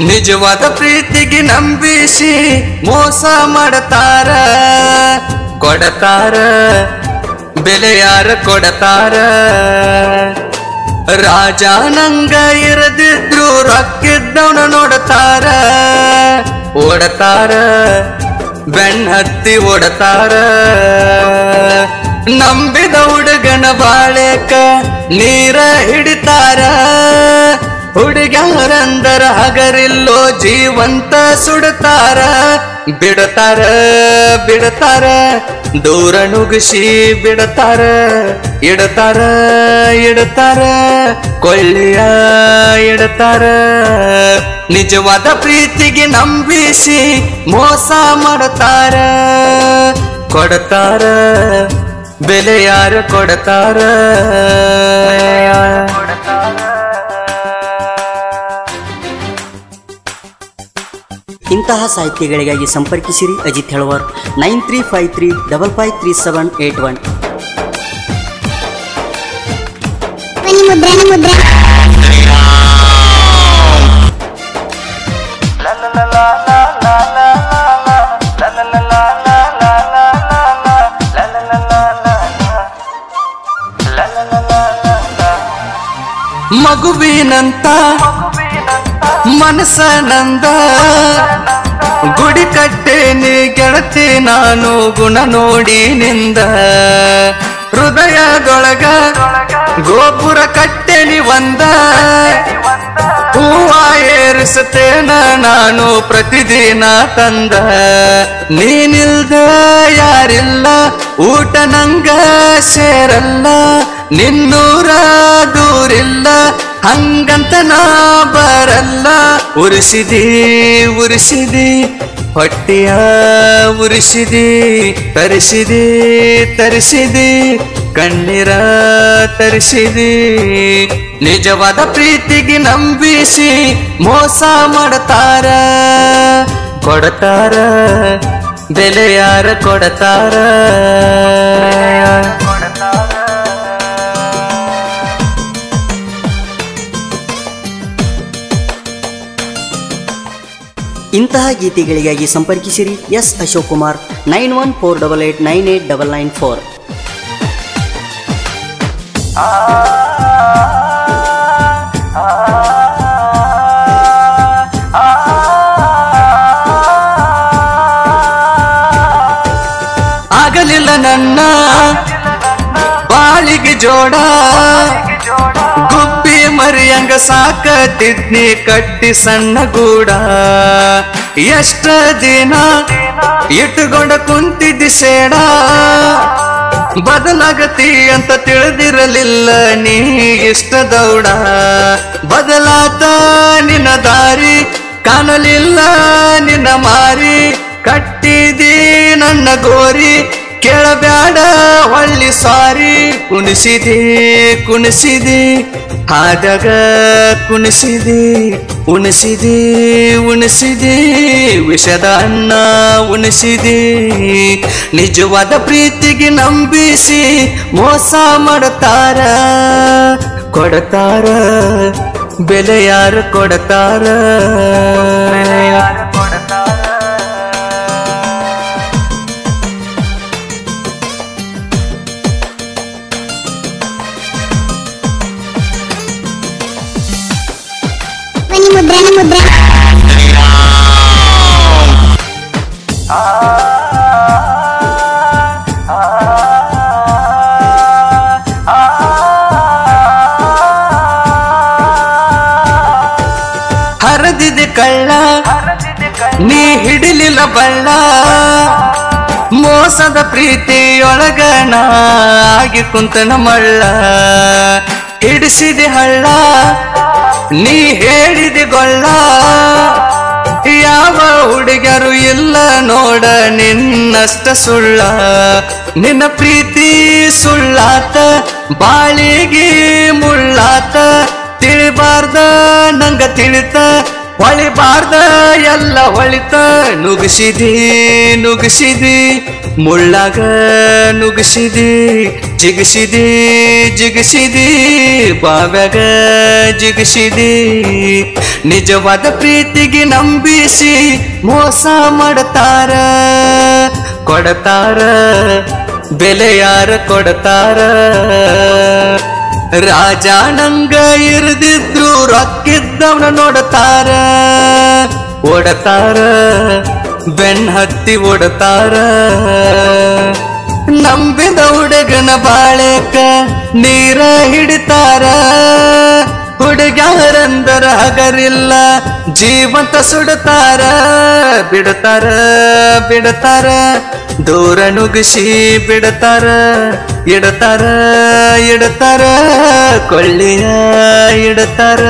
ನಿಜವಾದ ಪ್ರೀತಿಗೆ ನಂಬಿಸಿ ಮೋಸ ಮಾಡತಾರ ಕೊಡತಾರ ಬೆಲೆ ಯಾರ ಕೊಡತಾರ? ರಾಜ ನಂಗ ಇರದಿದ್ರು ರೊಕ್ಕಿದ್ದವನ ನೋಡತಾರ, ಓಡತಾರ ಬೆಣ್ಣ ಹತ್ತಿ ಓಡತಾರ. ನಂಬಿದ ಹುಡುಗನ ಬಾಳೆಕ ನೀರ ಹಿಡಿತಾರ ಹುಡುಗರಂದರ ಹಗರಿಲ್ಲೋ ಜೀವಂತ ಸುಡತಾರ. ಬಿಡತಾರ ಬಿಡತಾರ ದೂರ ನುಗ್ಸಿ ಬಿಡತಾರ, ಇಡತಾರ ಇಡತಾರ ಕೊಳ್ಳಿಯ ಇಡತಾರ. ನಿಜವಾದ ಪ್ರೀತಿಗೆ ನಂಬಿಸಿ ಮೋಸ ಮಾಡತಾರ, ಕೊಡತಾರ, ಬೆಲೆ ಯಾರು ಕೊಡತಾರ? ಇಂತಹ ಸಾಹಿತ್ಯಗಳಿಗಾಗಿ ಸಂಪರ್ಕಿಸಿರಿ Ajith Helavar. Nine three five three double five three seven eight one. ಧ್ವನಿ ಮುದ್ರಣ ಮುದ್ರಣ ಮಗುವಿನಂತ ಮನಸ್ಸನಂದ ಗುಡಿ ಕಟ್ಟೇನಿ ಗೆಳತಿ ನಾನು ಗುಣ ನೋಡಿ ನಿಂದ. ಹೃದಯದೊಳಗ ಗೋಪುರ ಕಟ್ಟೆನಿ ಒಂದ. ಹೂವ ಏರಿಸುತ್ತೇನ ನಾನು ಪ್ರತಿದಿನ ತಂದ. ನೀನಿಲ್ದ ಯಾರಿಲ್ಲ, ಊಟ ನಂಗ ಸೇರಲ್ಲ, ನಿನ್ನೂರ ದೂರಿಲ್ಲ ಹಂಗಂತ ನಾ ಬರಲ್ಲ. ಉರಿಸಿದಿ ಉರಿಸಿದಿ, ಹೊಟ್ಟೆಯ ಉರಿಸಿದಿ, ತರಿಸಿದಿ ತರಿಸಿದಿ, ಕಣ್ಣೀರ ತರಿಸಿದಿ. ನಿಜವಾದ ಪ್ರೀತಿಗೆ ನಂಬಿಸಿ ಮೋಸ ಮಾಡತಾರ. ಕೊಡತಾರ ಬೆಲೆಯಾರ ಕೊಡತಾರ? ಇಂತಹ ಗೀತೆಗಳಿಗಾಗಿ ಸಂಪರ್ಕಿಸಿರಿ S Ashok Kumar nine one four double eight nine eight double nine four. ಆಗಲಿಲ್ಲ ನನ್ನ ಬಾಳಿಗೆ ಜೋಡ. ಮರಿಯಂಗ ಸಾಕತಿದ್ನಿ ಕಟ್ಟಿ ಸಣ್ಣ ಗೂಡ. ಎಷ್ಟ ದಿನ ಇಟ್ಟುಕೊಂಡ ಕುಂತಿದ್ದಿ ಸೇಡ ಬದಲಾಗತಿ ಅಂತ ತಿಳಿದಿರಲಿಲ್ಲ ನೀ ಇಷ್ಟ ದೌಡ. ಬದಲಾತ ನಿನ್ನ ದಾರಿ ಕಾಣಲಿಲ್ಲ ನಿನ್ನ ಮಾರಿ. ಕಟ್ಟಿದಿ ನನ್ನ ಗೋರಿ. ಕೇಳಬ್ಯಾಡ ಹೊಳ್ಳಿ ಸಾರಿ ಕುಣಿಸಿದೆ ಕುಣಿಸಿದೆ ಆದಾಗ ಕುಣಿಸಿದೆ, ಉಣಿಸಿದೆ ಉಣಿಸಿದೆ, ವಿಷದ ಅನ್ನ ಉಣಿಸಿದೆ. ನಿಜವಾದ ಪ್ರೀತಿಗೆ ನಂಬಿಸಿ ಮೋಸ ಮಾಡುತ್ತಾರ ಕೊಡತಾರ ಬೆಲೆ ಯಾರು ಕೊಡತಾರ ಧ್ವನಿ ಮುದ್ರಣ ಮುದ್ರಣ ಹರದಿದೆ ಕಳ್ಳ, ನೀ ಹಿಡಿಲಿಲ್ಲ ಬಳ್ಳ. ಮೋಸದ ಪ್ರೀತಿಯೊಳಗ ನಾ ಆಗಿ ಕುಂತನ ಮಳ್ಳ. ಹಿಡಿಸಿದೆ ಹಳ್ಳ ನೀ ಹೇಳಿದ ಗೊಳ್ಳ ಯಾವ ಹುಡುಗರು ಇಲ್ಲ ನೋಡ ನಿನ್ನಷ್ಟ ಸುಳ್ಳ. ನಿನ್ನ ಪ್ರೀತಿ ಸುಳ್ಳಾತ, ಬಾಳಿಗೆ ಮುಳ್ಳಾತ, ತಿಳಿಬಾರ್ದ ನಂಗ ತಿಳಿತ. ಹೊಳಿಬಾರ್ದ, ಎಲ್ಲ ಹೊಳಿತ, ನುಗ್ಸಿದಿ ನುಗ್ಸಿದಿ, ಮುಳ್ಳಾಗ ನುಗ್ಸಿದಿ, ಜಿಗಿಸಿದಿ ಜಿಗಿಸಿದಿ, ಬಾವ್ಯಾಗ ಜಿಗಿಸಿದಿ. ನಿಜವಾದ ಪ್ರೀತಿಗೆ ನಂಬಿಸಿ ಮೋಸ ಮಾಡ್ತಾರ, ಕೊಡತಾರ, ಬೆಲೆ ಯಾರ ಕೊಡತಾರ? ರಾಜ ನಂಗ ಇರದಿದ್ರು ರೊಕ್ಕಿದ್ದವನ ನೋಡತಾರ ಓಡತಾರ ಬೆನ್ ಹತ್ತಿ ಓಡತಾರ. ನಂಬಿದ ಹುಡುಗನ ಬಾಳೆಕ ನೀರ ಹಿಡಿತಾರ. ಹುಡುಗ್ಯಾರಂದರ ಹಗರಿಲ್ಲ. ಜೀವಂತ ಸುಡತಾರ ಬಿಡತಾರ ಬಿಡತಾರ ದೂರ ನುಗಿಸಿ ಬಿಡತಾರ ಇಡತಾರ ಇಡತಾರ ಕೊಳ್ಳಿಯ ಇಡತಾರ